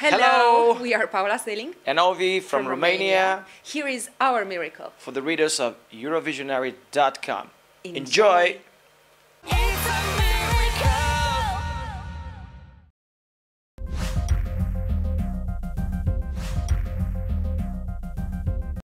Hello. Hello. We are Paula Seling and Ovi from, Romania, Here is our miracle. for the readers of Eurovisionary.com. Enjoy. Enjoy.